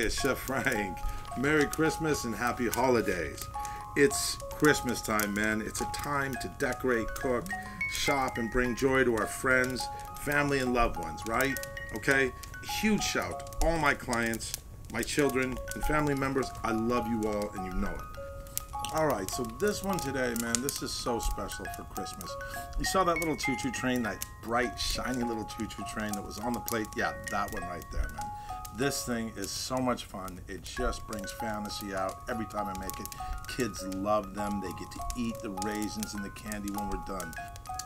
It's Chef Frank. Merry Christmas and happy holidays. It's Christmas time, man. It's a time to decorate, cook, shop, and bring joy to our friends, family, and loved ones, right? Okay? Huge shout all my clients, my children, and family members. I love you all, and you know it. All right, so this one today, man, this is so special for Christmas. You saw that little choo-choo train, that bright, shiny little choo-choo train that was on the plate? Yeah, that one right there, man. This thing is so much fun. It just brings fantasy out every time I make it. Kids love them. They get to eat the raisins and the candy when we're done.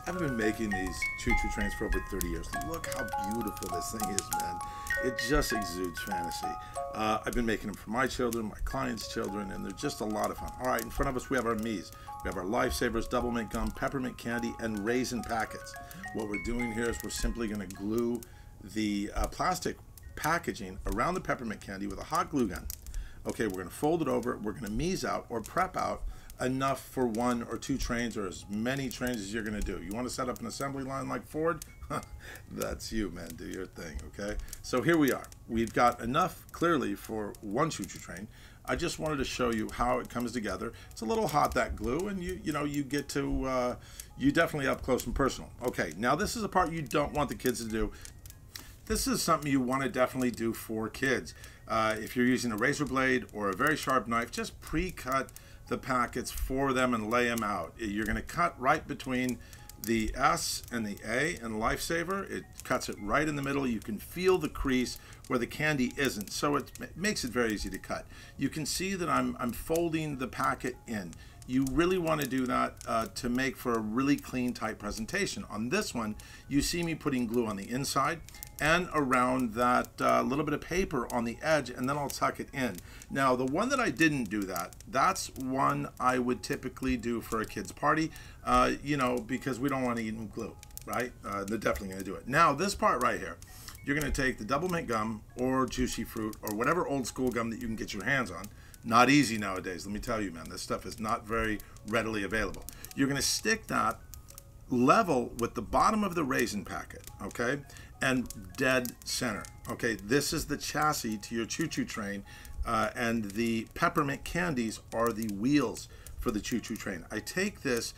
I've been making these choo-choo trains for over 30 years. Look how beautiful this thing is, man. It just exudes fantasy. Uh, I've been making them for my children, my clients' children, and they're just a lot of fun. All right, in front of us we have our mise. We have our Lifesavers, double mint gum, peppermint candy, and raisin packets. What we're doing here is we're simply going to glue the uh, plastic packaging around the peppermint candy with a hot glue gun. Okay, we're to fold it over. We're to mise out or prep out enough for one or two trains or as many trains as you're going to do. You want to set up an assembly line like Ford? That's you, man. Do your thing, okay? So here we are. We've got enough clearly for one choo-choo train. I just wanted to show you how it comes together. It's a little hot that glue, and you you know you get to uh, you definitely up close and personal. Okay, now this is a part you don't want the kids to do. This is something you want to definitely do for kids. Uh, if you're using a razor blade or a very sharp knife, just pre-cut the packets for them and lay them out. You're going to cut right between the S and the A and Lifesaver. It cuts it right in the middle. You can feel the crease where the candy isn't, so it makes it very easy to cut. You can see that I'm, I'm folding the packet in. You really want to do that uh, to make for a really clean, tight presentation. On this one, you see me putting glue on the inside and around that uh, little bit of paper on the edge and then I'll tuck it in. Now the one that I didn't do that, that's one I would typically do for a kid's party, uh, you know, because we don't want to eat glue, right? Uh, they're definitely going to do it. Now this part right here, you're going to take the double mint gum or juicy fruit or whatever old school gum that you can get your hands on. Not easy nowadays, let me tell you, man. This stuff is not very readily available. You're going to stick that level with the bottom of the raisin packet, okay? and dead center. Okay, this is the chassis to your choo-choo train, uh, and the peppermint candies are the wheels for the choo-choo train. I take this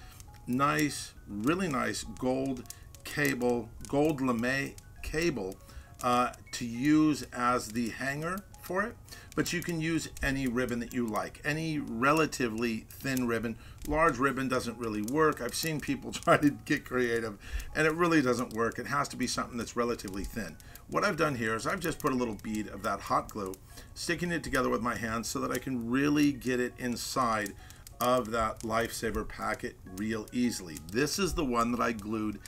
nice, really nice gold cable, gold lame cable uh, to use as the hanger for it, but you can use any ribbon that you like, any relatively thin ribbon. Large ribbon doesn't really work. I've seen people try to get creative and it really doesn't work. It has to be something that's relatively thin. What I've done here is I've just put a little bead of that hot glue, sticking it together with my hands so that I can really get it inside of that Lifesaver packet real easily. This is the one that I glued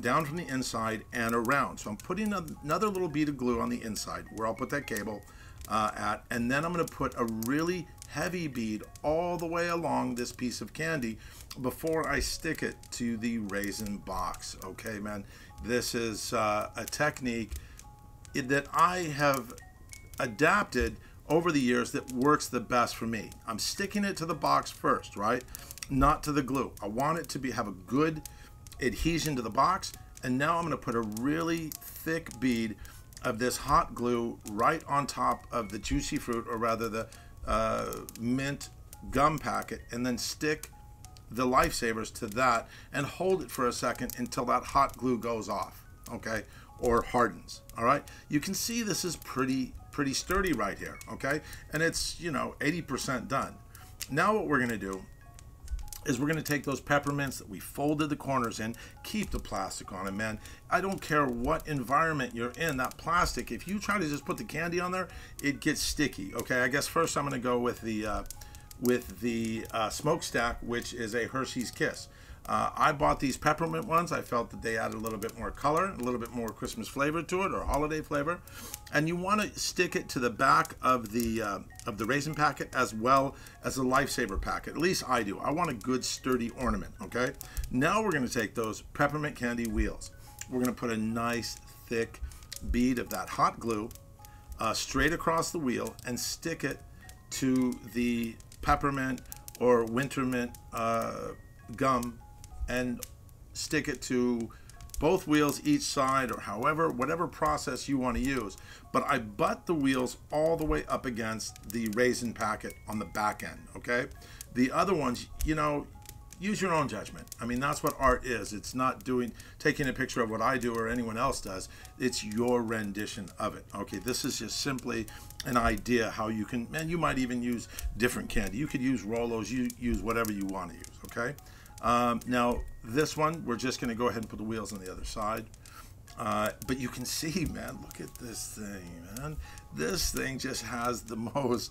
down from the inside and around. So I'm putting another little bead of glue on the inside where I'll put that cable uh, at. And then I'm going to put a really heavy bead all the way along this piece of candy before I stick it to the raisin box. Okay, man, this is uh, a technique that I have adapted over the years that works the best for me. I'm sticking it to the box first, right? Not to the glue. I want it to be have a good adhesion to the box. And now I'm going to put a really thick bead of this hot glue right on top of the juicy fruit, or rather the uh, mint gum packet, and then stick the lifesavers to that and hold it for a second until that hot glue goes off, okay, or hardens. All right, you can see this is pretty pretty sturdy right here, okay, and it's you know 80% done. Now what we're gonna do is we're going to take those peppermints that we folded the corners in, keep the plastic on them, man. I don't care what environment you're in, that plastic, if you try to just put the candy on there, it gets sticky. Okay, I guess first I'm going to go with the, uh, with the uh, smokestack, which is a Hershey's Kiss. Uh, I bought these peppermint ones. I felt that they added a little bit more color, a little bit more Christmas flavor to it, or holiday flavor. And you want to stick it to the back of the uh, of the raisin packet as well as the lifesaver packet. At least I do. I want a good sturdy ornament. Okay. Now we're going to take those peppermint candy wheels. We're going to put a nice thick bead of that hot glue uh, straight across the wheel and stick it to the peppermint or winter mint uh, gum and stick it to both wheels each side or however, whatever process you want to use. But I butt the wheels all the way up against the raisin packet on the back end, okay? The other ones, you know, use your own judgment. I mean, that's what art is. It's not doing taking a picture of what I do or anyone else does. It's your rendition of it. Okay, this is just simply an idea how you can, and you might even use different candy. You could use Rolos, you use whatever you want to use, okay? Um, now, this one, we're just going to go ahead and put the wheels on the other side. Uh, but you can see, man, look at this thing, man. This thing just has the most,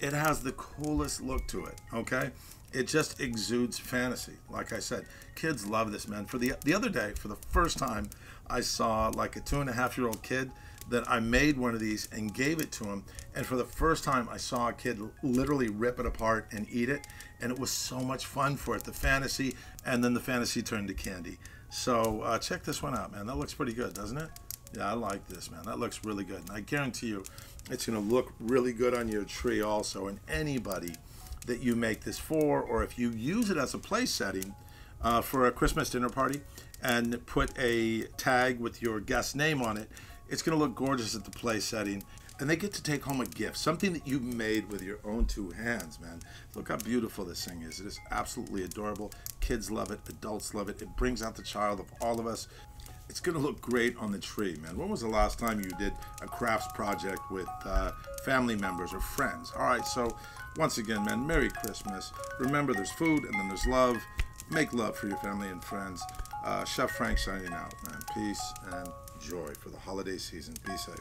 it has the coolest look to it, okay? It just exudes fantasy. Like I said, kids love this, man. For the the other day, for the first time, I saw like a two and a half year old kid that I made one of these and gave it to him. And for the first time, I saw a kid literally rip it apart and eat it. And it was so much fun for it. The fantasy, and then the fantasy turned to candy. So uh, check this one out, man. That looks pretty good, doesn't it? Yeah, I like this, man. That looks really good. And I guarantee you, it's going to look really good on your tree also. And anybody that you make this for, or if you use it as a place setting uh, for a Christmas dinner party and put a tag with your guest name on it, it's going to look gorgeous at the place setting. And they get to take home a gift, something that you made with your own two hands, man. Look how beautiful this thing is. It is absolutely adorable. Kids love it, adults love it. It brings out the child of all of us. It's going to look great on the tree, man. When was the last time you did a crafts project with uh, family members or friends? All right, so once again, man, Merry Christmas. Remember, there's food and then there's love. Make love for your family and friends. Uh, Chef Frank signing out, man. Peace and joy for the holiday season. Be safe.